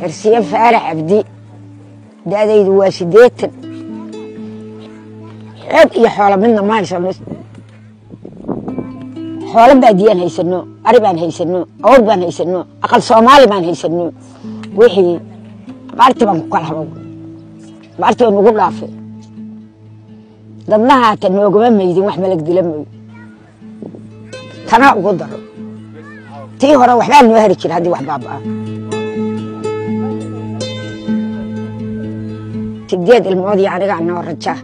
xirsiye faarax cabdi. Da'daydu waa siddeetan. Xoog iyo xoolo midna ma haysano xoolo baadiyaan haysano ari baan haysano awr baan haysano aqal soomaali baan haysano wixii abaartii baan ku kala habow abaartii baa nugu dhaafay. Dadna haata noogama maydin wax malag dila tanaa ugu daro. Tii hore waxbaa noo hari jira haddii wax baabaa sideed ilmood iyo anigaa noo raja